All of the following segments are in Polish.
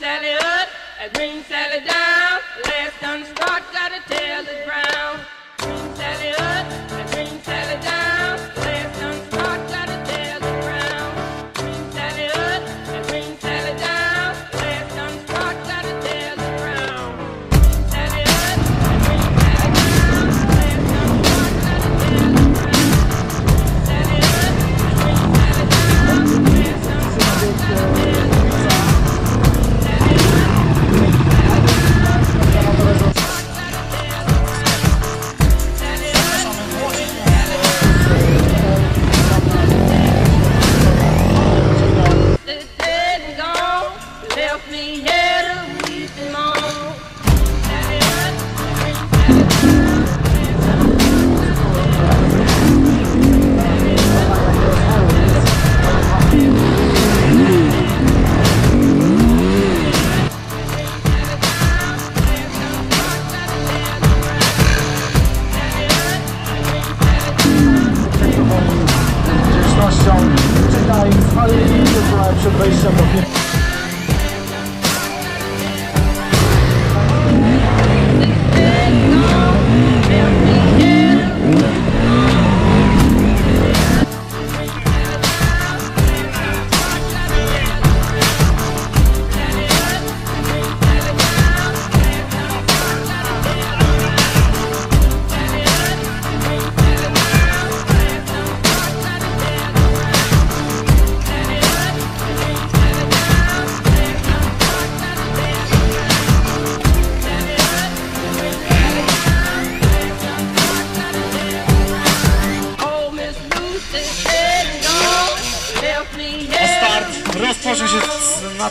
Sally up, and bring Sally down. Let's.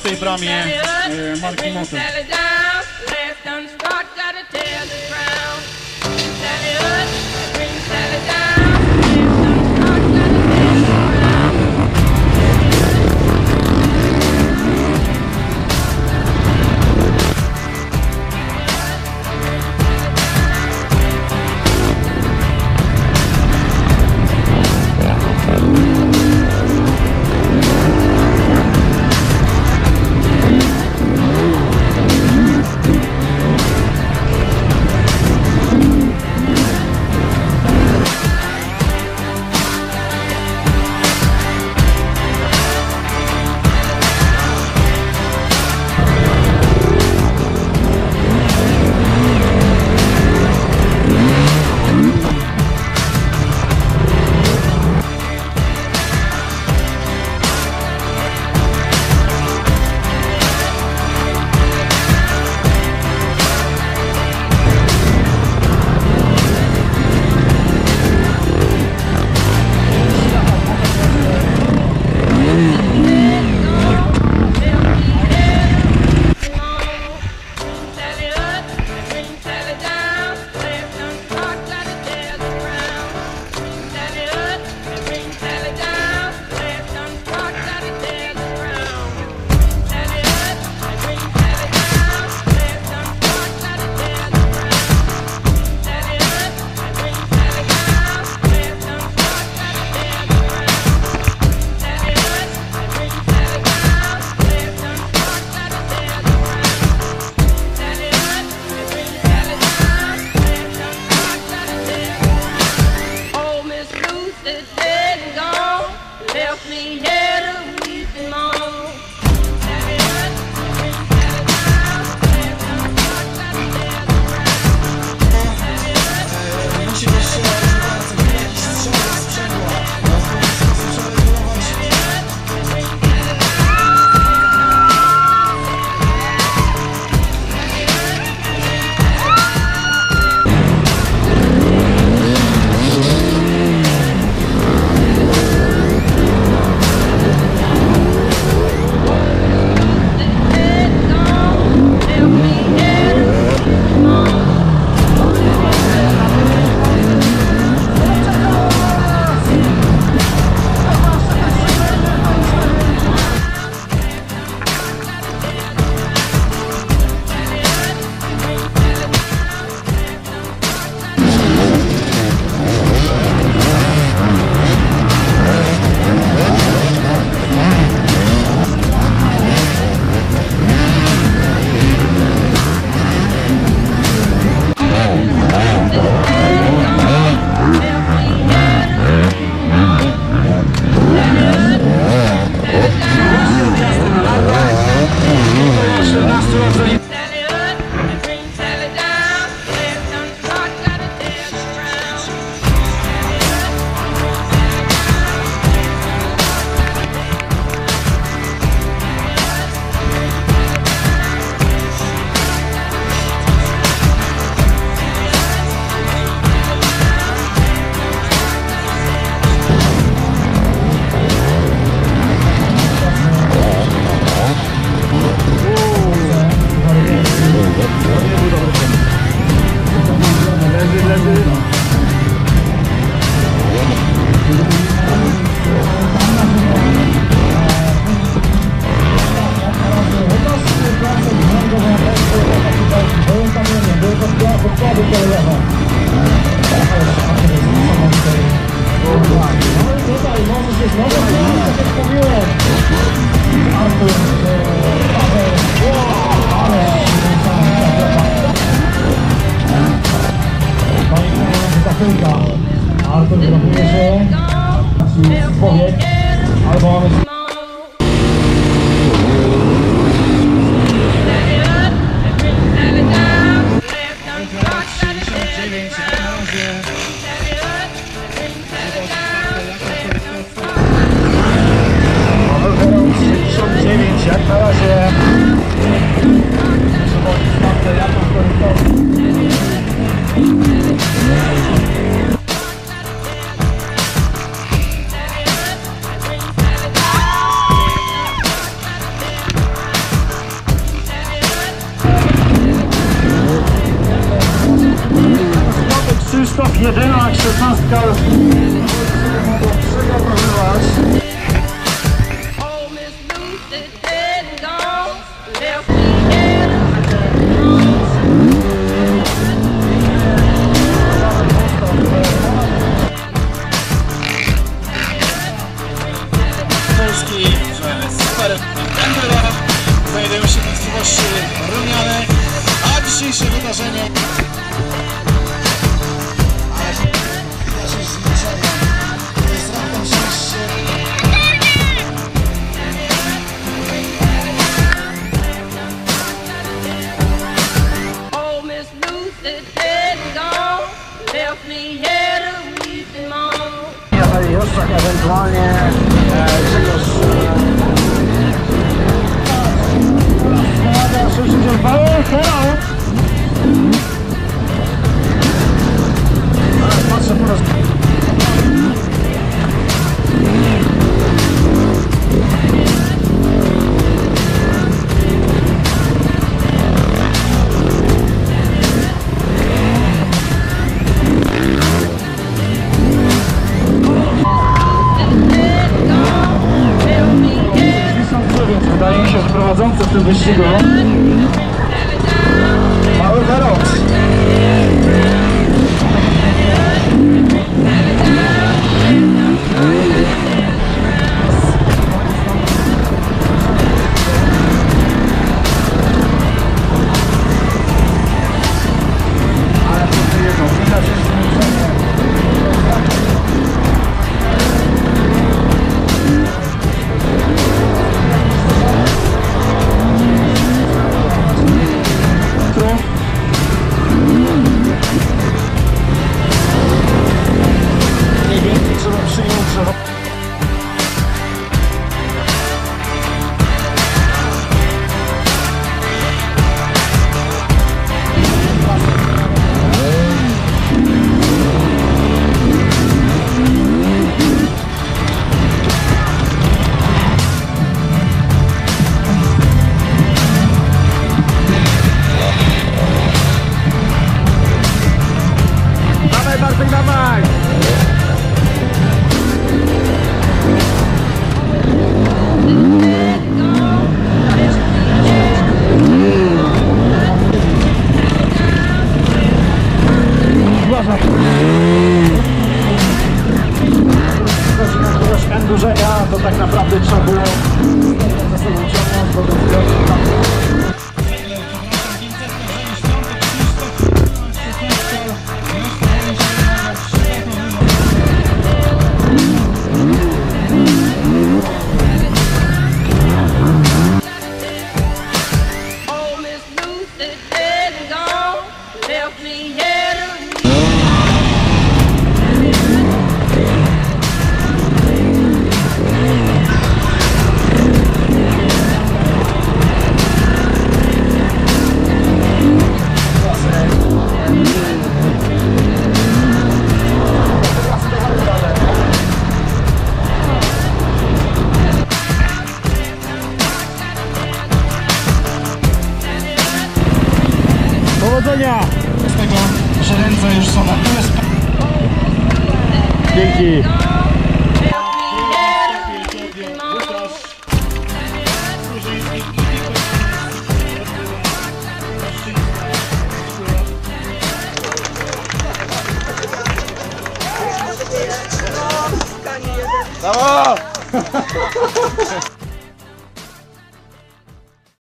złotej bramie marki Motor. situação autografuje się powiek albo jedyna szesnastka ewentualnie e, Grzegorz Hello, hello! 보시고. 음. 마을 가로. uważaj. Ktoś na któregoś endurzeja, to tak naprawdę trzeba było Thank you.